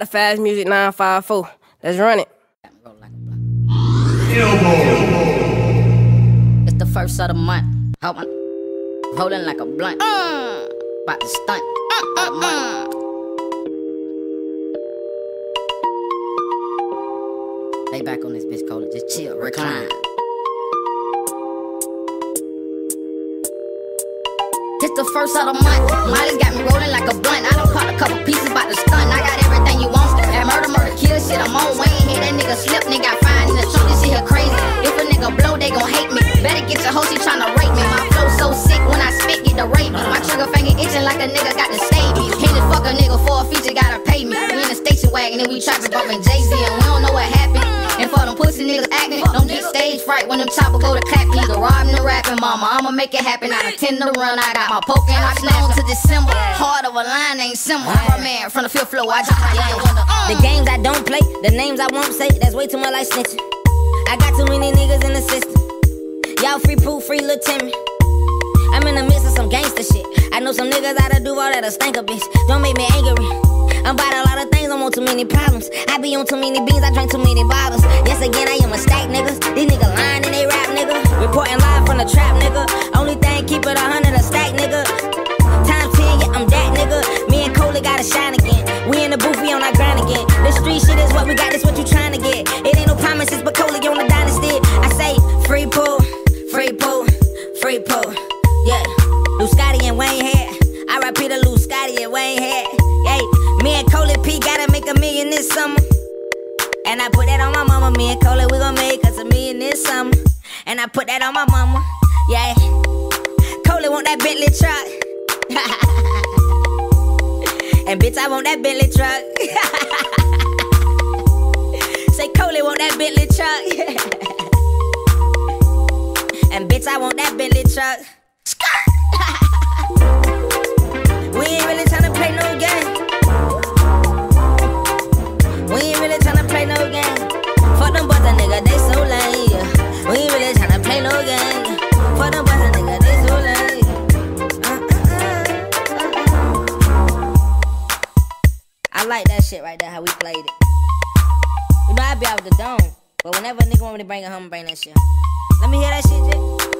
The fast music 954. Let's run it. It's the first of the month. Hold on. Holding like a blunt. Uh, about to stunt. Uh, uh, uh. Lay back on this bitch, Cola. Just chill, recline. It's the first of the month. Molly's got me nigga slip, nigga. In the. This shit here crazy. If a nigga blow, they gon' hate me. Better get your hoe, she tryna rape me. My flow so sick when I spit, get the rape me. My trigger finger itching like a nigga got the save Hit this fuck a nigga for a feature, gotta pay me. We in the station wagon and we trapping, bumping Jay Z, and we don't know what happened. Stage fright when them chopper go to clap. Either robbing or rapping, mama. I'ma make it happen. I tend to run. I got my poke and I snap to December. Heart of a line ain't simple. I'm a man from the fifth floor. I just uh. The games I don't play, the names I won't say. That's way too much like snitching. I got too many niggas in the system. Y'all free proof, free little Timmy. I'm in the midst of some gangster shit. I know some niggas out of Duval that'll stink a bitch. Don't make me angry. I'm about a lot of things, too many problems. I be on too many beans, I drink too many bottles. Yes, again, I am a stack, nigga. These niggas lying and they rap, nigga. Reporting live from the trap, nigga. Only thing, keep it a hundred a stack, nigga. Times 10, yeah, I'm that, nigga. Me and Coley gotta shine again. We in the booth, we on our grind again. The street shit is what we got, this what you trying to get. It ain't no promises, but Coley on the dynasty. I say, free pool, free pool, free pool. Yeah, Lou Scotty and Wayne had. I repeat a Lou Scotty and Wayne had. Hey, me and Coley P gotta make a million this summer. And I put that on my mama. Me and Coley, we gon' make us a million this summer. And I put that on my mama. Yeah. Coley want that Bentley truck. and bitch, I want that Bentley truck. Say Coley want that Bentley truck. and bitch, I want that Bentley truck. We ain't really tryna play no game. Like that shit right there, how we played it. You know, I be out the dome. But whenever a nigga want me to bring it home, bring that shit. Let me hear that shit, Jay.